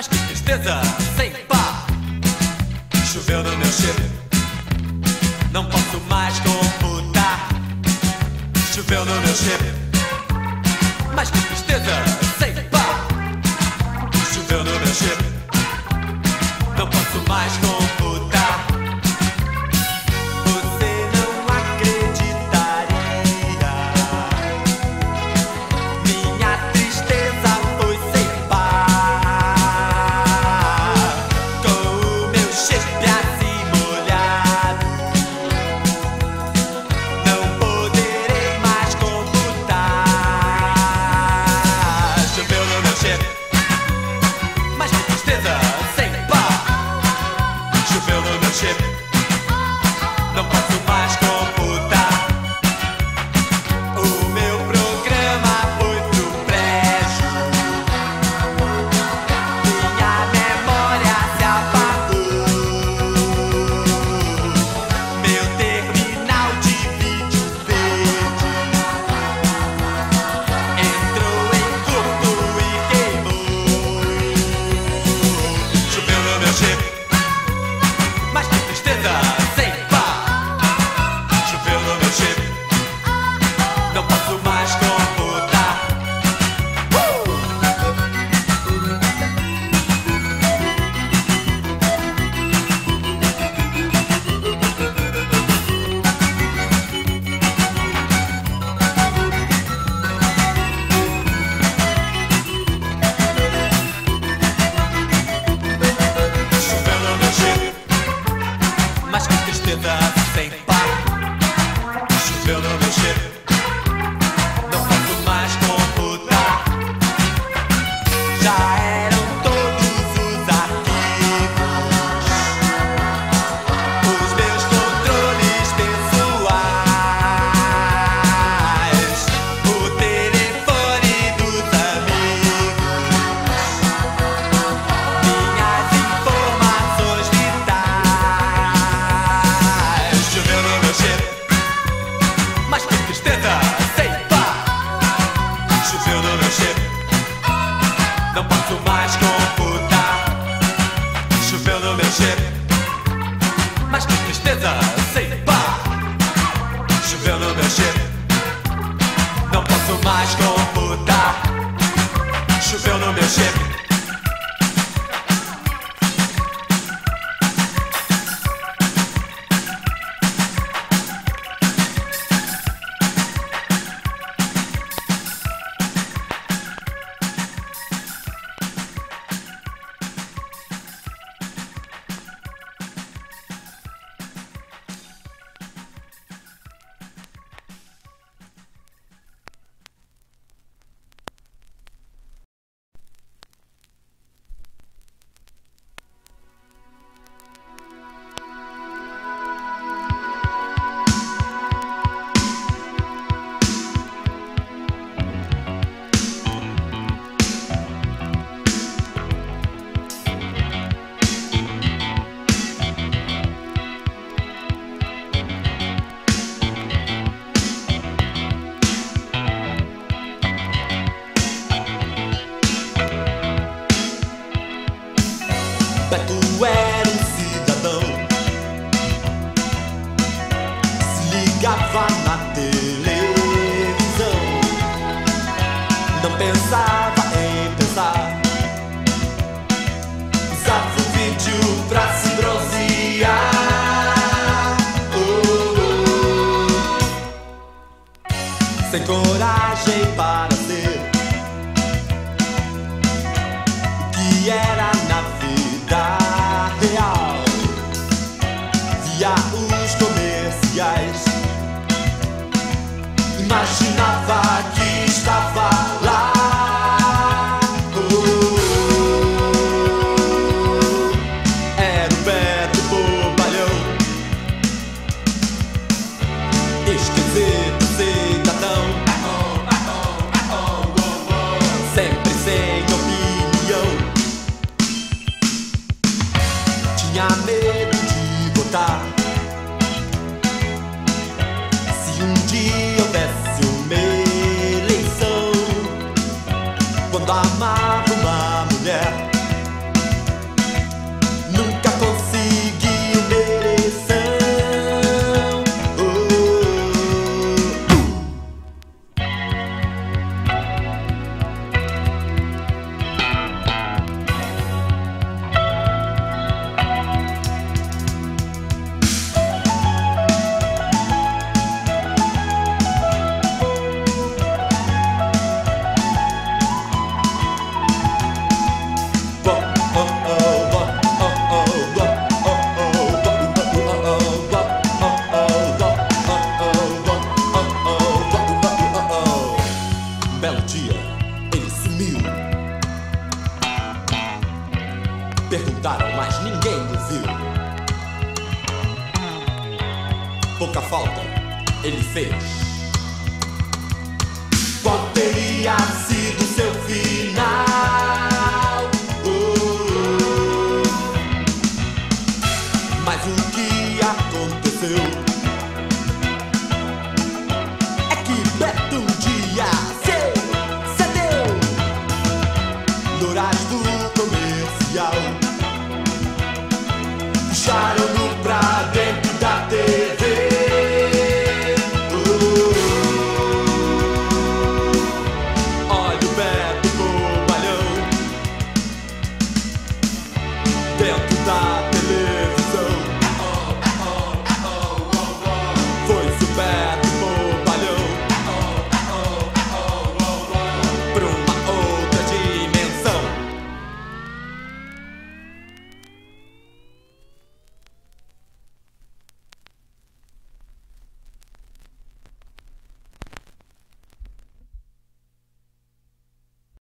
mas que tristeza sem par. Choveu no meu chip, não posso mais computar. Choveu no meu chip. the think. Mas que tristeza. coragem para ser o que era na vida real. Via os comerciais, imaginava que. Pouca falta ele fez. Qual teria sido seu final? Oh, Mas o que aconteceu é que Beto um dia se cedeu no do comercial. Puxaram